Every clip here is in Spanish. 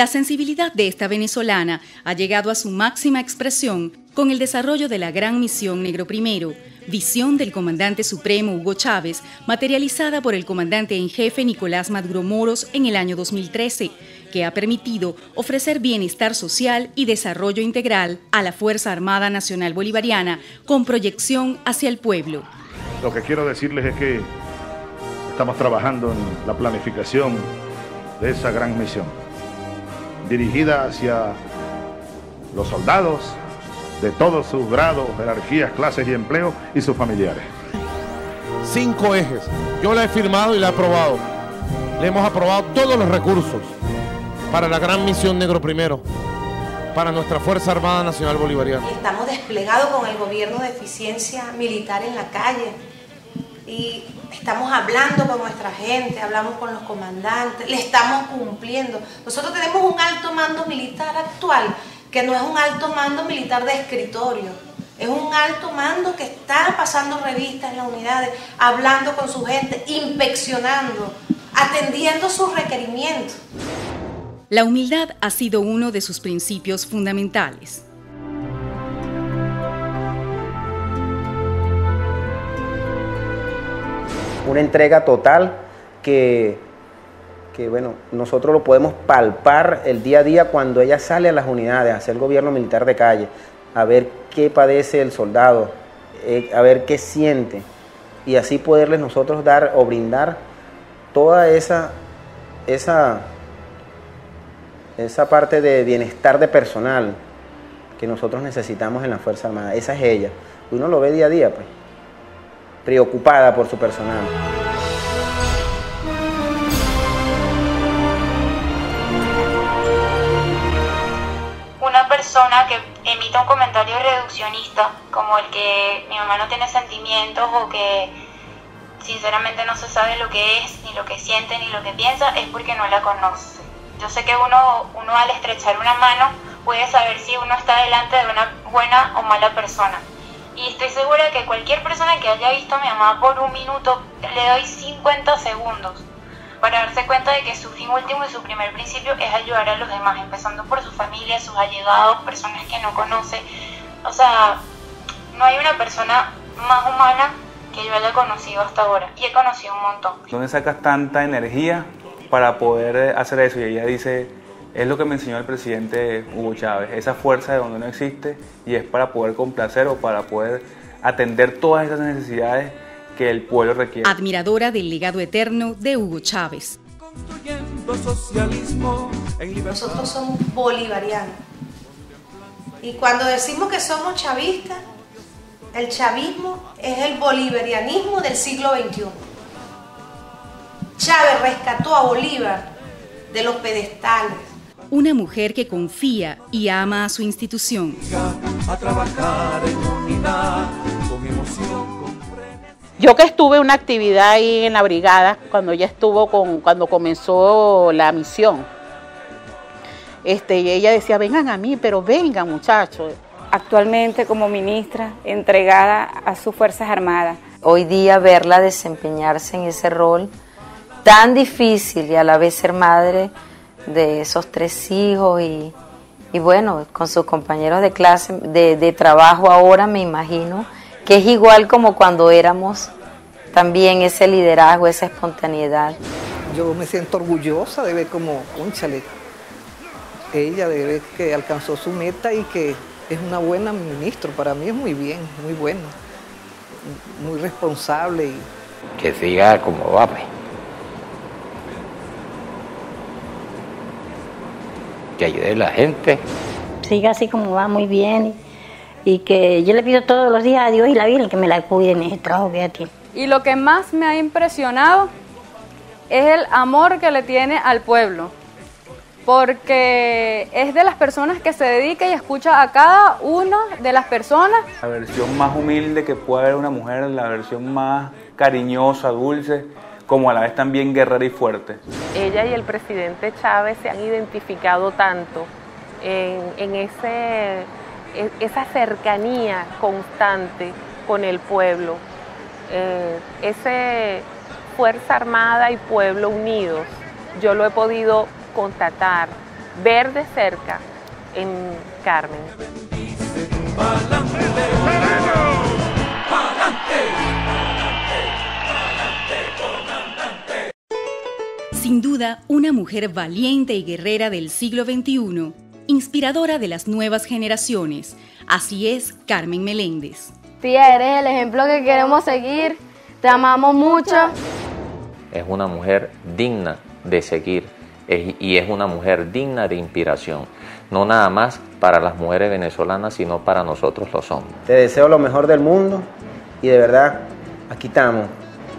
La sensibilidad de esta venezolana ha llegado a su máxima expresión con el desarrollo de la Gran Misión Negro Primero, visión del comandante supremo Hugo Chávez, materializada por el comandante en jefe Nicolás Maduro Moros en el año 2013, que ha permitido ofrecer bienestar social y desarrollo integral a la Fuerza Armada Nacional Bolivariana con proyección hacia el pueblo. Lo que quiero decirles es que estamos trabajando en la planificación de esa gran misión, dirigida hacia los soldados, de todos sus grados, jerarquías, clases y empleo y sus familiares. Cinco ejes. Yo la he firmado y la he aprobado. Le hemos aprobado todos los recursos para la gran misión Negro Primero, para nuestra Fuerza Armada Nacional Bolivariana. Estamos desplegados con el gobierno de eficiencia militar en la calle y estamos hablando con nuestra gente, hablamos con los comandantes, le estamos cumpliendo. Nosotros tenemos un alto mando militar actual que no es un alto mando militar de escritorio, es un alto mando que está pasando revistas en las unidades, hablando con su gente, inspeccionando, atendiendo sus requerimientos. La humildad ha sido uno de sus principios fundamentales. Una entrega total que que bueno, nosotros lo podemos palpar el día a día cuando ella sale a las unidades, a hacer el gobierno militar de calle, a ver qué padece el soldado, eh, a ver qué siente, y así poderles nosotros dar o brindar toda esa, esa, esa parte de bienestar de personal que nosotros necesitamos en la Fuerza Armada. Esa es ella. Uno lo ve día a día, pues, preocupada por su personal. persona que emita un comentario reduccionista, como el que mi mamá no tiene sentimientos o que sinceramente no se sabe lo que es, ni lo que siente, ni lo que piensa, es porque no la conoce. Yo sé que uno, uno al estrechar una mano puede saber si uno está delante de una buena o mala persona. Y estoy segura que cualquier persona que haya visto a mi mamá por un minuto, le doy 50 segundos para darse cuenta de que su fin último y su primer principio es ayudar a los demás, empezando por su familia, sus allegados, personas que no conoce. O sea, no hay una persona más humana que yo haya conocido hasta ahora y he conocido un montón. ¿Dónde sacas tanta energía para poder hacer eso? Y ella dice, es lo que me enseñó el presidente Hugo Chávez, esa fuerza de donde no existe y es para poder complacer o para poder atender todas esas necesidades el pueblo requiere. Admiradora del legado eterno de Hugo Chávez. Nosotros somos bolivarianos. Y cuando decimos que somos chavistas, el chavismo es el bolivarianismo del siglo XXI. Chávez rescató a Bolívar de los pedestales. Una mujer que confía y ama a su institución. A trabajar en unidad, con emoción. Yo que estuve en una actividad ahí en la brigada, cuando ella estuvo con, cuando comenzó la misión, este, y ella decía, vengan a mí, pero vengan muchachos. Actualmente como ministra entregada a sus Fuerzas Armadas. Hoy día verla desempeñarse en ese rol tan difícil y a la vez ser madre de esos tres hijos y, y bueno, con sus compañeros de clase, de, de trabajo ahora me imagino que es igual como cuando éramos también ese liderazgo, esa espontaneidad. Yo me siento orgullosa de ver como, conchale, ella de ver que alcanzó su meta y que es una buena ministra. Para mí es muy bien, muy bueno, muy responsable. Y... Que siga como va, pues. Que ayude a la gente. Siga así como va, muy bien y que yo le pido todos los días a Dios y la Virgen que me la cuide en ese trabajo que ella tiene. Y lo que más me ha impresionado es el amor que le tiene al pueblo, porque es de las personas que se dedica y escucha a cada una de las personas. La versión más humilde que puede haber una mujer, la versión más cariñosa, dulce, como a la vez también guerrera y fuerte. Ella y el presidente Chávez se han identificado tanto en, e, esa cercanía constante con el pueblo, eh, ese Fuerza Armada y Pueblo unidos, yo lo he podido constatar ver de cerca en Carmen. Sin duda, una mujer valiente y guerrera del siglo XXI, inspiradora de las nuevas generaciones. Así es Carmen Meléndez. Tía, eres el ejemplo que queremos seguir. Te amamos mucho. Es una mujer digna de seguir y es una mujer digna de inspiración. No nada más para las mujeres venezolanas, sino para nosotros los hombres. Te deseo lo mejor del mundo y de verdad, aquí estamos,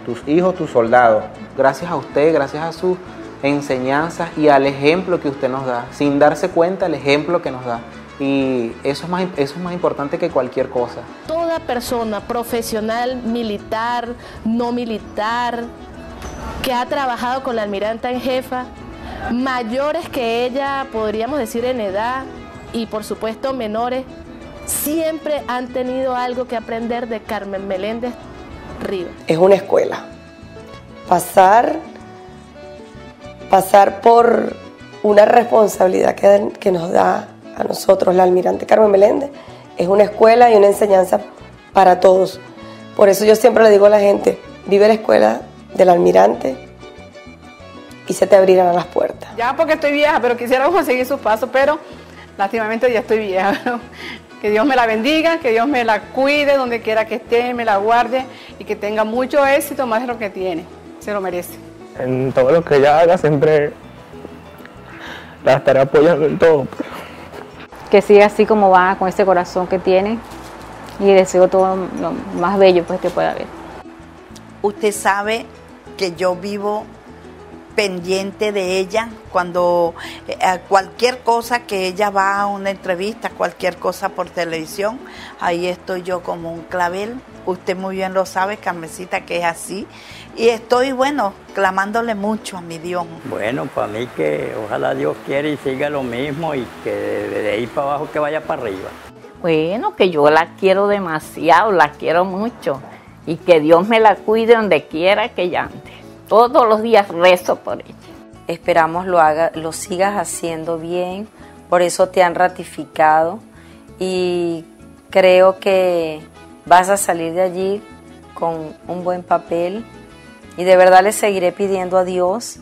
tus hijos, tus soldados. Gracias a usted, gracias a sus enseñanzas y al ejemplo que usted nos da, sin darse cuenta el ejemplo que nos da. Y eso es, más, eso es más importante que cualquier cosa. Toda persona profesional, militar, no militar, que ha trabajado con la almiranta en jefa, mayores que ella, podríamos decir en edad, y por supuesto menores, siempre han tenido algo que aprender de Carmen Meléndez Rivas. Es una escuela. Pasar, pasar por una responsabilidad que, nos da a nosotros la almirante Carmen Meléndez es una escuela y una enseñanza para todos. Por eso yo siempre le digo a la gente, vive la escuela del almirante y se te abrirán las puertas. Ya porque estoy vieja, pero quisiera seguir sus pasos, pero lástimamente ya estoy vieja. Que Dios me la bendiga, que Dios me la cuide donde quiera que esté, me la guarde y que tenga mucho éxito más de lo que tiene. Se lo merece. En todo lo que ella haga siempre la estaré apoyando en todo. Que siga así como va, con ese corazón que tiene y deseo todo lo más bello pues que pueda haber. Usted sabe que yo vivo pendiente de ella cuando eh, cualquier cosa que ella va a una entrevista, cualquier cosa por televisión, ahí estoy yo como un clavel. Usted muy bien lo sabe, Carmesita, que es así. Y estoy, bueno, clamándole mucho a mi Dios. Bueno, para mí que ojalá Dios quiera y siga lo mismo y que de ahí para abajo que vaya para arriba. Bueno, que yo la quiero demasiado, la quiero mucho. Y que Dios me la cuide donde quiera que ella ande. Todos los días rezo por ella. Esperamos lo, haga, lo sigas haciendo bien, por eso te han ratificado y creo que vas a salir de allí con un buen papel y de verdad le seguiré pidiendo a Dios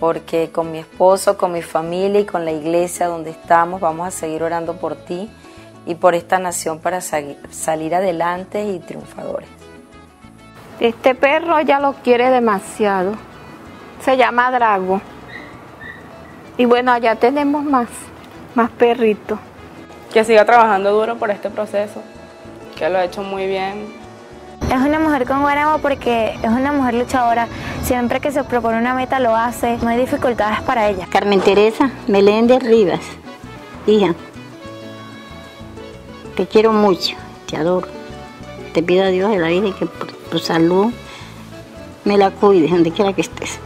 porque con mi esposo, con mi familia y con la iglesia donde estamos vamos a seguir orando por ti y por esta nación para salir adelante y triunfadores. Este perro ya lo quiere demasiado. Se llama Drago. Y bueno, allá tenemos más, más perritos. Que siga trabajando duro por este proceso, que lo ha hecho muy bien. Es una mujer con buen porque es una mujer luchadora. Siempre que se propone una meta lo hace. No hay dificultades para ella. Carmen Teresa Meléndez Rivas, hija. Te quiero mucho, te adoro. Te pido a Dios de la vida y que por tu salud me la cuides donde quiera que estés.